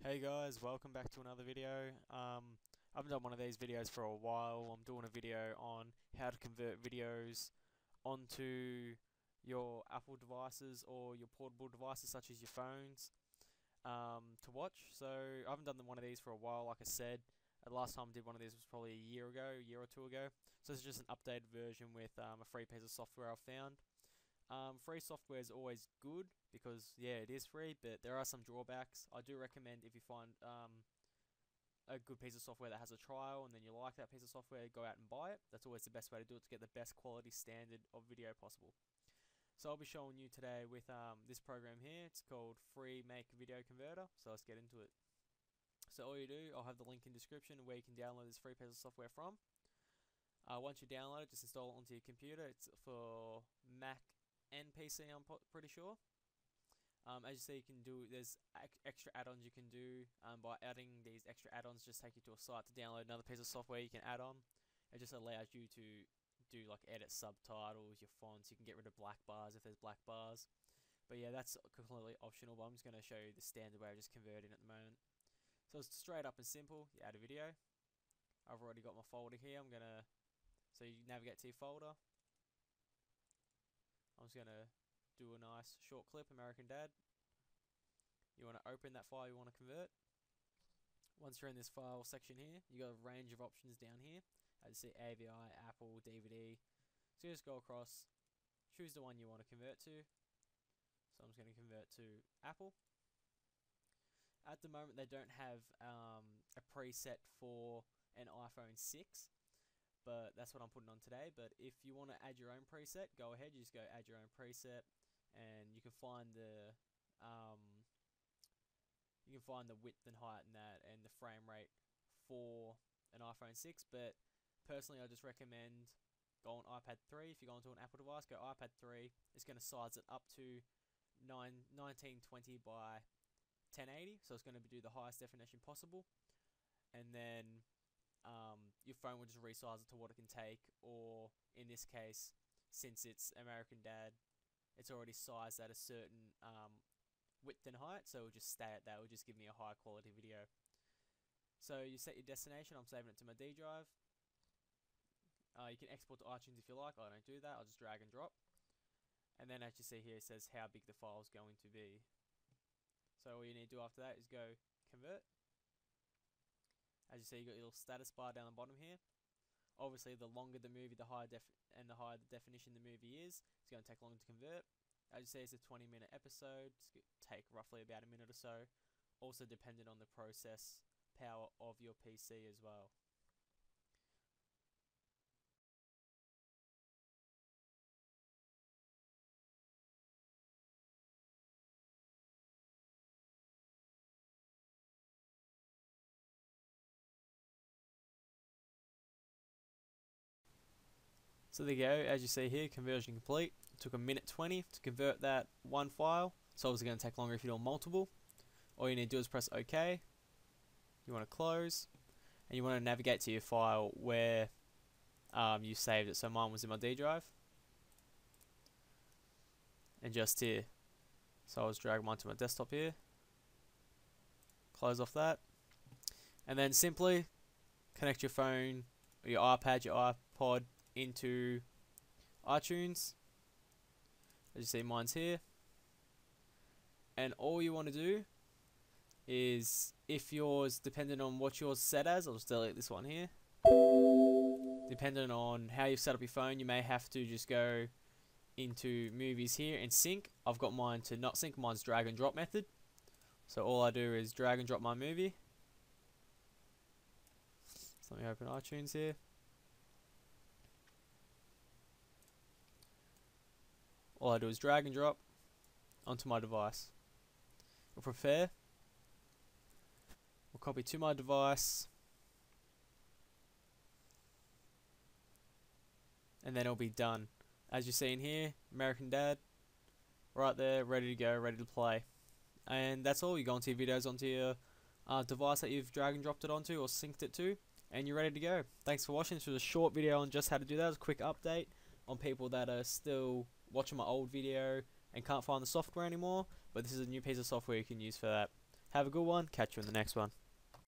Hey guys, welcome back to another video. Um, I haven't done one of these videos for a while. I'm doing a video on how to convert videos onto your Apple devices or your portable devices such as your phones um, to watch. So I haven't done one of these for a while, like I said. The last time I did one of these was probably a year ago, a year or two ago. So this is just an updated version with um, a free piece of software I found. Um, free software is always good because yeah, it is free, but there are some drawbacks. I do recommend if you find um, a good piece of software that has a trial and then you like that piece of software, go out and buy it. That's always the best way to do it to get the best quality standard of video possible. So I'll be showing you today with um, this program here. It's called Freemake Video Converter. So let's get into it. So all you do, I'll have the link in description where you can download this free piece of software from. Uh, once you download it, just install it onto your computer. It's for Mac and PC, I'm pretty sure. Um, as you see, you can do there's extra add-ons you can do um, by adding these extra add-ons. Just take you to a site to download another piece of software you can add on. It just allows you to do like edit subtitles, your fonts. You can get rid of black bars if there's black bars. But yeah, that's completely optional. But I'm just going to show you the standard way of just converting at the moment. So it's straight up and simple. You add a video. I've already got my folder here. I'm gonna so you navigate to your folder. Just going to do a nice short clip, American Dad. You want to open that file you want to convert. Once you're in this file section here, you got a range of options down here. As you see, AVI, Apple, DVD. So you just go across, choose the one you want to convert to. So I'm just going to convert to Apple. At the moment, they don't have um, a preset for an iPhone 6 but that's what I'm putting on today. But if you want to add your own preset, go ahead. You just go add your own preset, and you can find the um, you can find the width and height and that, and the frame rate for an iPhone 6. But personally, I just recommend go on iPad 3. If you're going to an Apple device, go iPad 3. It's going to size it up to 9, 1920 by 1080, so it's going to do the highest definition possible. And then um, your phone will just resize it to what it can take, or in this case, since it's American Dad, it's already sized at a certain um, width and height, so it'll just stay at that. It'll just give me a high quality video. So you set your destination. I'm saving it to my D drive. Uh, you can export to iTunes if you like. I don't do that. I'll just drag and drop. And then as you see here, it says how big the file is going to be. So all you need to do after that is go convert. As you see, you got your little status bar down the bottom here. Obviously, the longer the movie, the higher def and the higher the definition the movie is, it's going to take longer to convert. As you see, it's a 20 minute episode. It's going to take roughly about a minute or so. Also dependent on the process power of your PC as well. So there you go, as you see here, conversion complete. It took a minute 20 to convert that one file. So it's obviously going to take longer if you do multiple. All you need to do is press OK. You want to close. And you want to navigate to your file where um, you saved it. So mine was in my D drive. And just here. So I'll just drag mine to my desktop here. Close off that. And then simply connect your phone, or your iPad, your iPod into iTunes. As you see, mine's here. And all you want to do is, if yours, depending on what yours set as, I'll just delete this one here. Depending on how you've set up your phone, you may have to just go into movies here and sync. I've got mine to not sync, mine's drag and drop method. So all I do is drag and drop my movie. So let me open iTunes here. All I do is drag and drop onto my device. We'll prepare. We'll copy to my device. And then it'll be done. As you see in here, American Dad, right there, ready to go, ready to play. And that's all. You go onto your videos onto your uh, device that you've drag and dropped it onto or synced it to, and you're ready to go. Thanks for watching. This was a short video on just how to do that. It was a quick update on people that are still watching my old video and can't find the software anymore, but this is a new piece of software you can use for that. Have a good one. Catch you in the next one.